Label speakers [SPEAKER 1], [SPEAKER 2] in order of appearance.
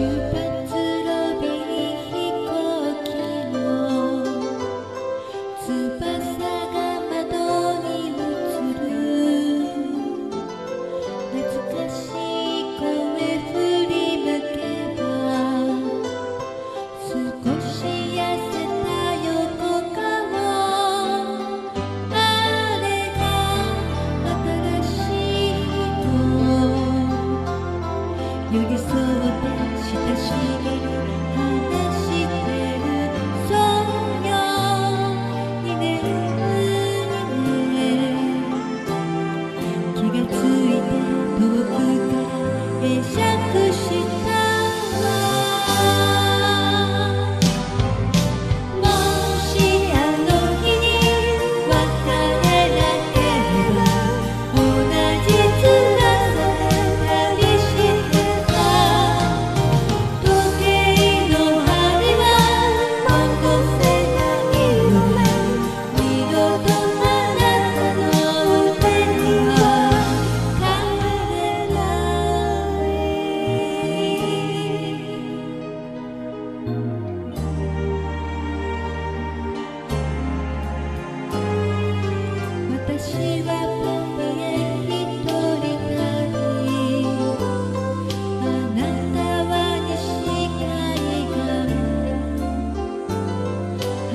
[SPEAKER 1] you 可惜